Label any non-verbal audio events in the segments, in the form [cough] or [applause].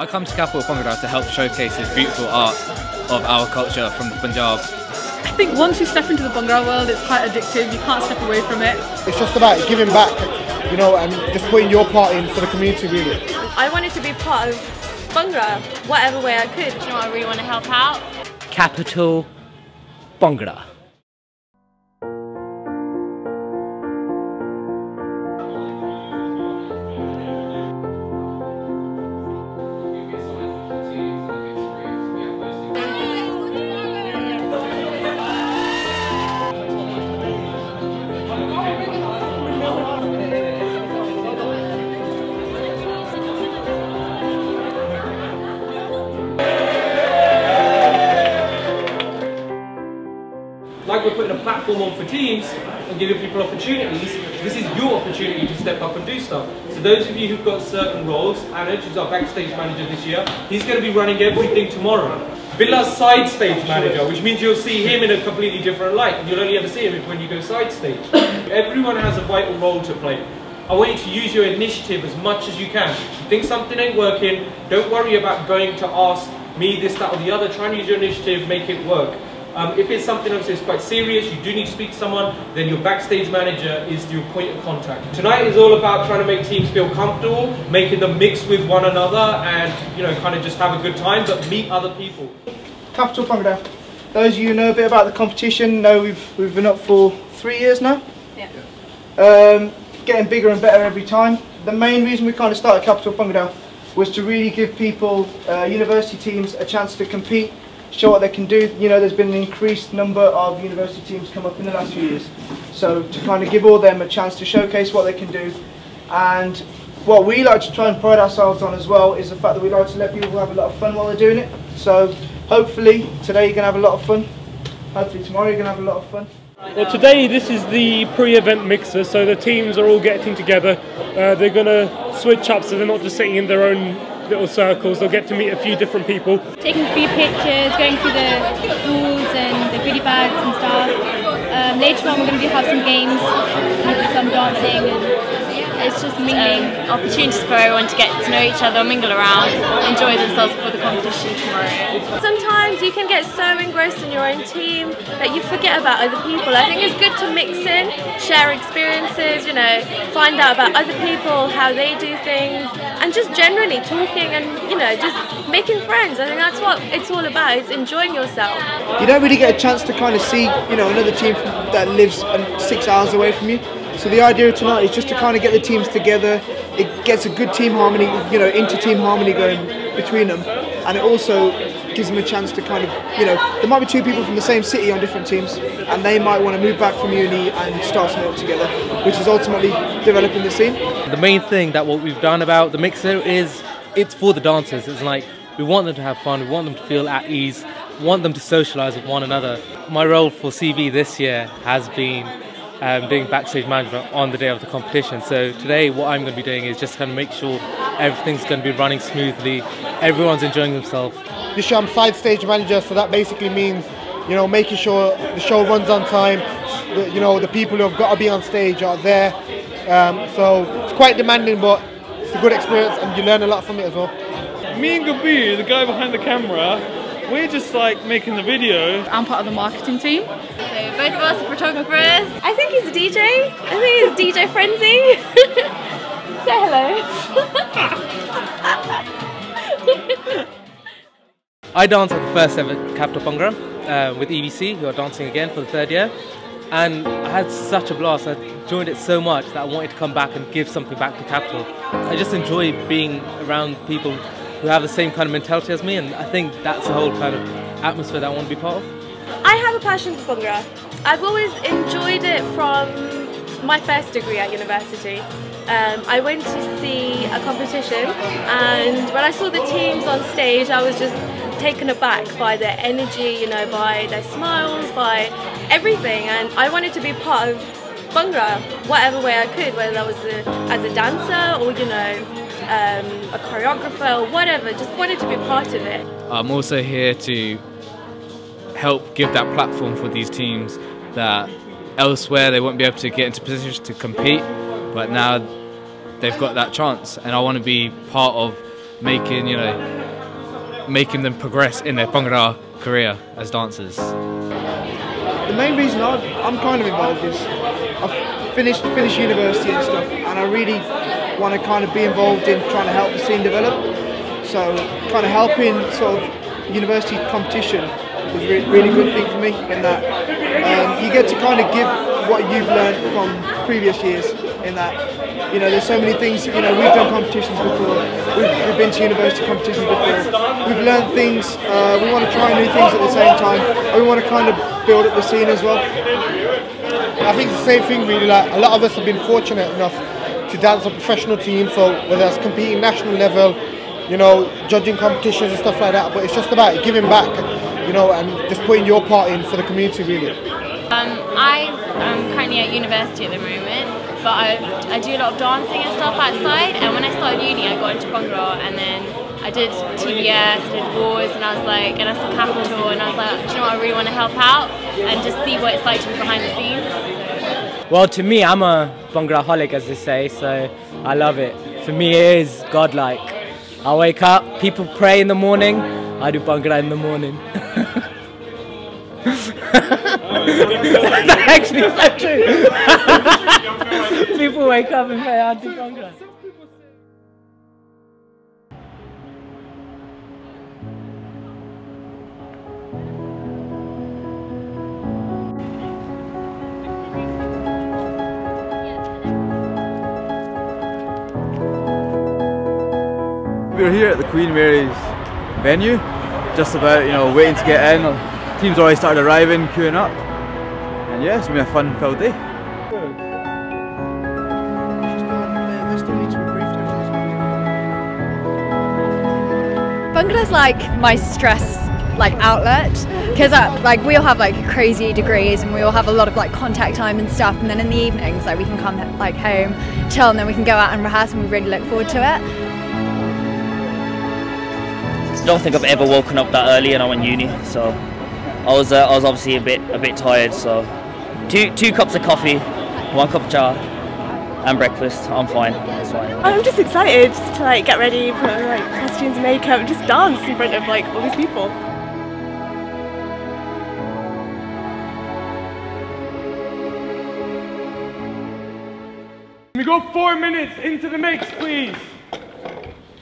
I come to Capital Bhangra to help showcase this beautiful art of our culture from the Punjab. I think once you step into the Bhangra world, it's quite addictive. You can't step away from it. It's just about giving back, you know, and just putting your part in for the community, really. I wanted to be part of Bhangra, whatever way I could. You know, I really want to help out. Capital Bhangra. Platform on for teams and giving people opportunities, this is your opportunity to step up and do stuff. So those of you who've got certain roles, Anna, who's our backstage manager this year, he's going to be running everything tomorrow. Villa's side stage manager, which means you'll see him in a completely different light. You'll only ever see him when you go side stage. Everyone has a vital role to play. I want you to use your initiative as much as you can. If you think something ain't working, don't worry about going to ask me this, that or the other. Try and use your initiative, make it work. Um, if it's something obviously is quite serious, you do need to speak to someone, then your backstage manager is your point of contact. Tonight is all about trying to make teams feel comfortable, making them mix with one another and, you know, kind of just have a good time, but meet other people. Capital Bhangra. Those of you who know a bit about the competition know we've, we've been up for three years now. Yeah. Um, getting bigger and better every time. The main reason we kind of started Capital Bhangra was to really give people, uh, university teams, a chance to compete show what they can do. You know, there's been an increased number of university teams come up in the last few years. So to kind of give all them a chance to showcase what they can do. And what we like to try and pride ourselves on as well is the fact that we like to let people have a lot of fun while they're doing it. So hopefully today you're going to have a lot of fun. Hopefully tomorrow you're going to have a lot of fun. Well, today this is the pre-event mixer, so the teams are all getting together. Uh, they're going to switch up, so they're not just sitting in their own little circles. They'll get to meet a few different people. Taking a few pictures, going through the rules and the goodie bags and stuff. Um, later on, we're going to have some games, some dancing, and it's just mingling. Um, opportunities for everyone to get to know each other, mingle around, enjoy themselves before the competition tomorrow. Sometimes you can get so engrossed in your own team that you forget about other people. I think it's good to mix in, share experiences, you know, find out about other people, how they do things, and just generally talking and, you know, just making friends. I think that's what it's all about, it's enjoying yourself. You don't really get a chance to kind of see, you know, another team that lives six hours away from you. So the idea tonight is just to kind of get the teams together. It gets a good team harmony, you know, inter-team harmony going between them, and it also gives them a chance to kind of, you know, there might be two people from the same city on different teams, and they might want to move back from uni and start something up together, which is ultimately developing the scene. The main thing that what we've done about the mixer is it's for the dancers. It's like we want them to have fun, we want them to feel at ease, want them to socialise with one another. My role for CB this year has been um, being backstage management on the day of the competition. So today, what I'm going to be doing is just kind of make sure everything's going to be running smoothly, everyone's enjoying themselves. This year I'm side stage manager, so that basically means, you know, making sure the show runs on time. You know, the people who have got to be on stage are there. Um, so it's quite demanding, but it's a good experience, and you learn a lot from it as well. Me and Gabu, the guy behind the camera, we're just like making the video. I'm part of the marketing team. So both of us are photographers. I think he's a DJ. I think he's DJ Frenzy. [laughs] Say hello. [laughs] I danced at the first ever Capital Bhangra uh, with EBC, who are dancing again for the third year. And I had such a blast. I enjoyed it so much that I wanted to come back and give something back to Capital. I just enjoy being around people who have the same kind of mentality as me, and I think that's the whole kind of atmosphere that I want to be part of. I have a passion for Bhangra. I've always enjoyed it from my first degree at university. Um, I went to see a competition and when I saw the teams on stage I was just taken aback by their energy, you know, by their smiles, by everything and I wanted to be part of Bhangra whatever way I could, whether that was a, as a dancer or, you know, um, a choreographer or whatever, just wanted to be part of it. I'm also here to help give that platform for these teams that elsewhere they won't be able to get into positions to compete, but now they've got that chance, and I want to be part of making you know making them progress in their Bhangra career as dancers. The main reason I'm, I'm kind of involved is I've finished finished university and stuff, and I really want to kind of be involved in trying to help the scene develop. So kind of helping sort of university competition was a re- really good thing for me in that um, you get to kind of give what you've learned from previous years in that you know there's so many things you know we've done competitions before we've, we've been to university competitions before we've learned things uh, we want to try new things at the same time and we want to kind of build up the scene as well I think it's the same thing really. Like a lot of us have been fortunate enough to dance on professional teams, so whether that's competing national level, you know, judging competitions and stuff like that. But it's just about giving back, you know, and just putting your part in for the community really. Um, I am currently at university at the moment, but I, I do a lot of dancing and stuff outside. And when I started uni, I got into Bhangra, and then I did TBS, I did Wars, and I was like, and I saw Capital, and I was like, do you know what, I really want to help out and just see what it's like to be behind the scenes. Well, to me, I'm a Bhangraholic, as they say, so I love it. For me, it is godlike. I wake up, people pray in the morning, I do Bhangra in the morning. [laughs] That's actually so true. [laughs] people wake up and pray, I do We're here at the Queen Mary's venue, just about you know waiting to get in. Teams already started arriving, queuing up, and yeah, it's been a fun-filled day. Bhangra's like my stress like outlet because uh, like we all have like crazy degrees and we all have a lot of like contact time and stuff and then in the evenings like we can come like home chill and then we can go out and rehearse and we really look forward to it I don't think I've ever woken up that early and I went uni, so I was uh, I was obviously a bit a bit tired. So two two cups of coffee, one cup of chai, and breakfast. I'm fine. It's fine. I'm just excited just to like get ready, put on like costumes, and makeup, and just dance in front of like all these people. Can we go four minutes into the mix, please?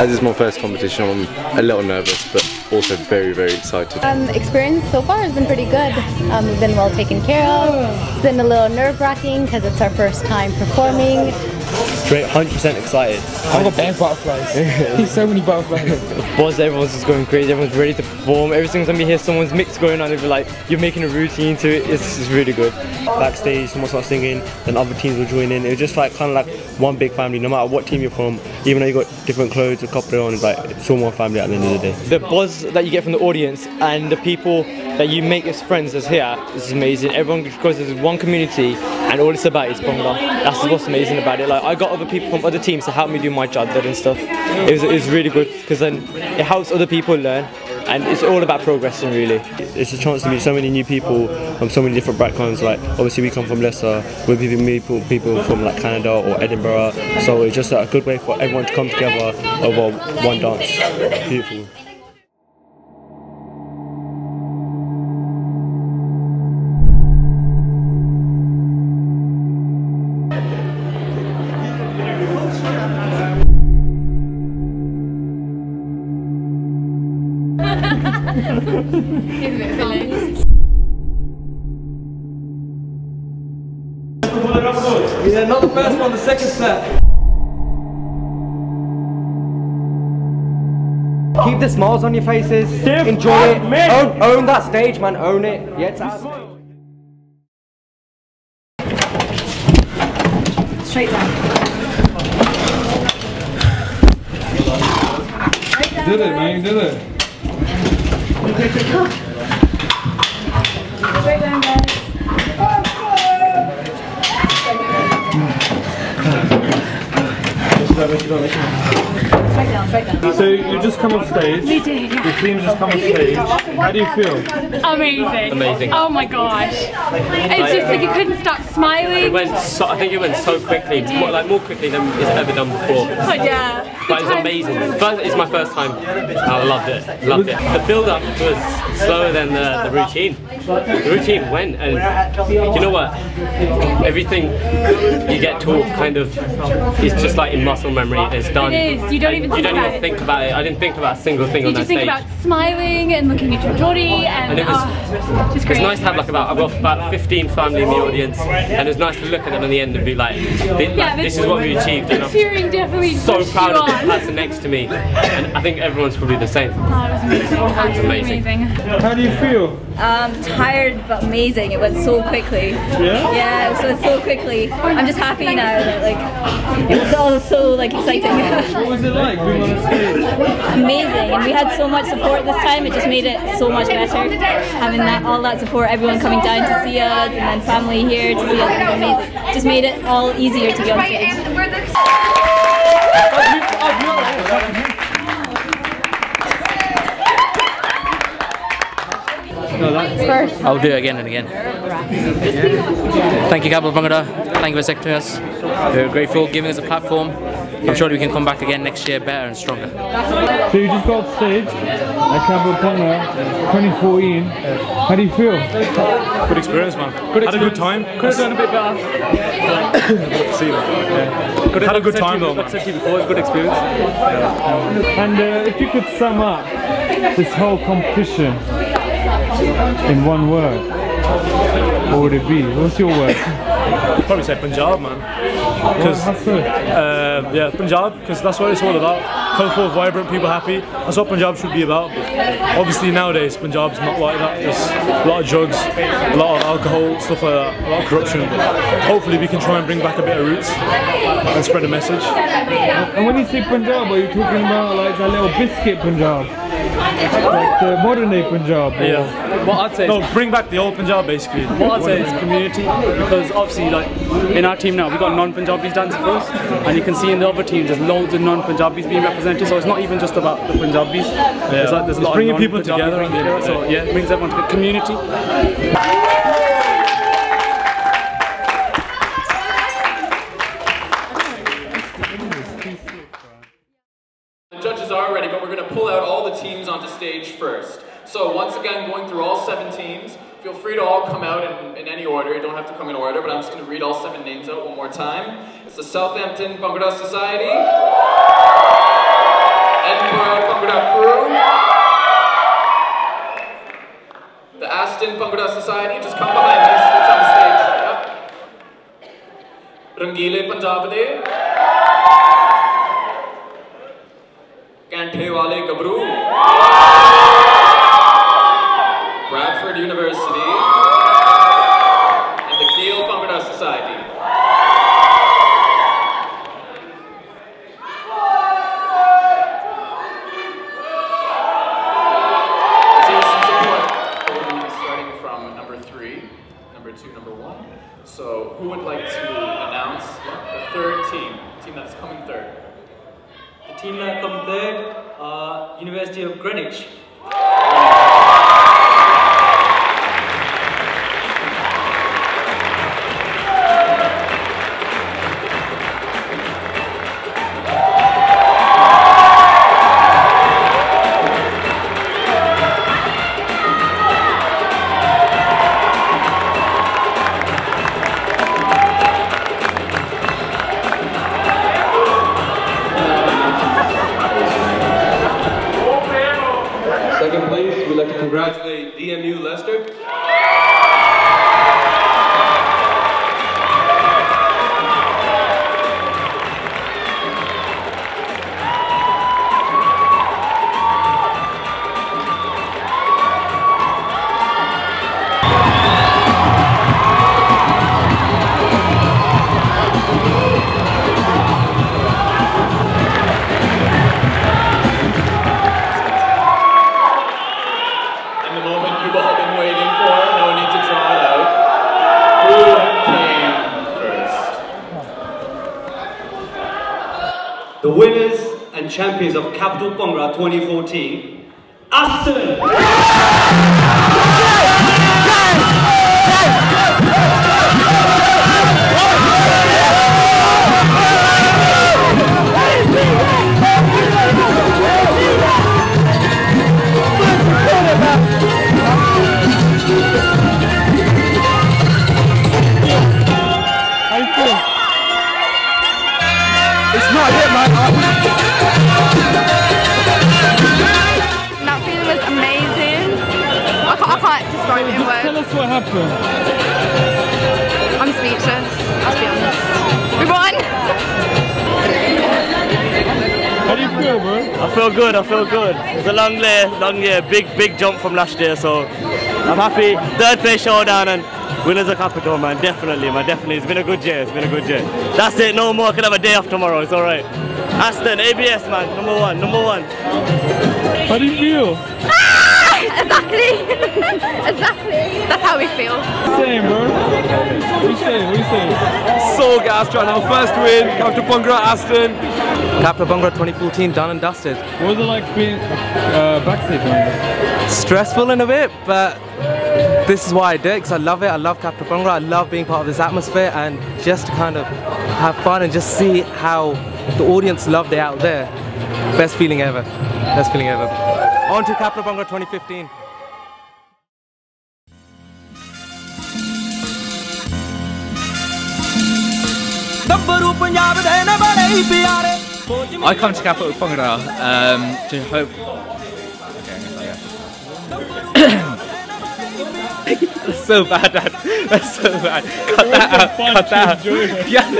As is my first competition, I'm a little nervous, but also very, very excited. Um, experience so far has been pretty good. Um, we've been well taken care of. It's been a little nerve wracking because it's our first time performing. Straight 100% excited. I've got bare butterflies. [laughs] There's [laughs] so many butterflies. Boss, everyone's just going crazy. Everyone's ready to perform. Every single time you hear someone's mix going on, they'll be like, you're making a routine to it. It's, it's really good. Backstage, someone starts singing, then other teams will join in. It was just like kind of like one big family. No matter what team you're from, even though you got different clothes, a couple on, it's like it's all one family at the end of the day. The buzz that you get from the audience and the people that you make as friends as here is amazing. Everyone because as one community and all it's about is Bhangra. That's what's amazing about it. Like I got other people from other teams to help me do my jadad and stuff. It was, it was really good because then it helps other people learn and it's all about progressing really. It's a chance to meet so many new people from so many different backgrounds. Like obviously we come from Leicester, we're meeting people people from like Canada or Edinburgh. So it's just a good way for everyone to come together over one dance. Beautiful. Yeah, not the first one, the second set. Keep the smiles on your faces. Enjoy it. Own, own that stage, man. Own it. Yeah, it's out. Straight down. Did it, man, you did it. Straight down, guys. Straight down, straight down. So you just come off stage. We did. Your team just come off stage. How do you feel? Amazing. Amazing. Oh my gosh. It's just like you couldn't stop It went so, I think it went so quickly, more, like more quickly than it's ever done before. Oh [laughs] yeah. But it's amazing. First, it's my first time. I loved it. Loved it. The build-up was slower than the, the routine. The routine went, and you know what? Everything you get taught kind of is just like in muscle memory. It's done. It is. You don't even You think don't about even it. think about it. I didn't think about a single thing You on that just think about smiling and looking at your jolly and, And it was, oh, just it was great. nice to have like about I've got about 15 family in the audience, and it was nice to look at them in the end and be like, "Thi- Yeah, like, this is what we achieved, and I'm cheering definitely so proud you of the person next to me, and I think everyone's probably the same. Oh, it was amazing. Absolutely amazing. How do you feel? Um, tired but amazing. It went so quickly. Yeah? Yeah, it went so quickly. I'm just happy now that like it was all so like exciting. What was it like being on stage? amazing, and we had so much support this time. It just made it so much better. Having that all that support, everyone coming down to see us, and then family here to see us. It amazing. Just made it all easier to be on stage. I'll do it again and again. Thank you, Capital Bhangra. Thank you for accepting us. We're grateful, giving us a platform. I'm sure we can come back again next year better and stronger. So you just got off stage at Capital Bhangra 2014. How do you feel? Good experience, man. Good Had a good time. Could have done a bit better. Good to see you. Yeah. Good, Had a good time though, man. Like I said to you before, it was a good experience. And uh, if you could sum up this whole competition in one word, what would it be? What's your word? Probably say Punjab, man. Because uh, yeah, Punjab, because that's what it's all about. Colourful, vibrant, people happy. That's what Punjab should be about. But obviously nowadays, Punjab's not like that. There's a lot of drugs, a lot of alcohol, stuff like that, a lot of corruption. But hopefully, we can try and bring back a bit of roots and spread a message. And when you say Punjab, are you talking about like that little biscuit Punjab? Like the modern day Punjab? or- Yeah. What I'd say no, bring back the old Punjab basically. What I'd say is community, because obviously, like in our team now, we've got non-Punjabis dancing for us, and you can see in the other teams there's loads of non-Punjabis being represented. So it's not even just about the Punjabis. There's, like, there's a It's lot bringing of people non-Punjabis together around at the end here. of the So yeah, it brings everyone to the community. Feel free to all come out in, in any order. You don't have to come in order, but I'm just going to read all seven names out one more time. It's the Southampton Bhangra Society, Edinburgh Bhangra Crew, the Aston Bhangra Society, just come behind us, on stage. Yep. Rangile Punjab Kanthe Wale Gabru, number two, number one. So who would like to announce the third team, the team that's coming third? The team that come third are University of Greenwich. Champions of Capital Bhangra 2014, Aston! Tell us what happened. I'm speechless, I'll be honest. We won! How do you feel, bro? I feel good, I feel good. It's a long year, long year, big, big jump from last year, so I'm happy. Third place showdown and winners of capital, man. Definitely, man, definitely. It's been a good year, it's been a good year. That's it, no more. I can have a day off tomorrow, it's alright. Aston, ABS, man, number one, number one. How do you feel? Ah! Exactly! [laughs] exactly! That's how we feel. Same, bro. What you saying? What you saying? So gassed right now. First win, Capital Bhangra, Aston. Capital Bhangra 2014, done and dusted. What was it like being uh, backstage on? Stressful in a bit, but this is why I do it, because I love it. I love Capital Bhangra. I love being part of this atmosphere and just to kind of have fun and just see how the audience loved it out there. Best feeling ever. Best feeling ever. On to Capital Bhangra 2015. ਗੱਭਰੂ ਪੰਜਾਬ ਦੇ ਨੇ ਬੜੇ ਹੀ ਪਿਆਰੇ I come to Capital Bhangra um, to hope. That's [coughs] so bad, Dad. That's so bad. Cut that out. Cut that out. [laughs] Yeah.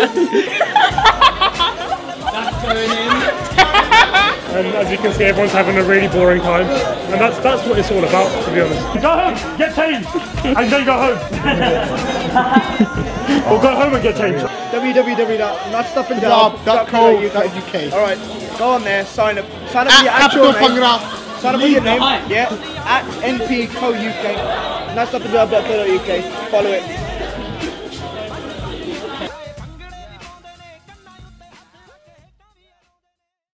And as you can see, everyone's having a really boring time, and that's that's what it's all about, to be honest. Go home, get changed, and then go home. [laughs] or go home and get changed. www.nachdapunjab.co.uk. All right, go on there, sign up, sign up At with your actual name. Bhangra. Sign up with your name. Yeah, at npco.uk. Nachdapunjab.co.uk. Follow it.